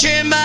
Jim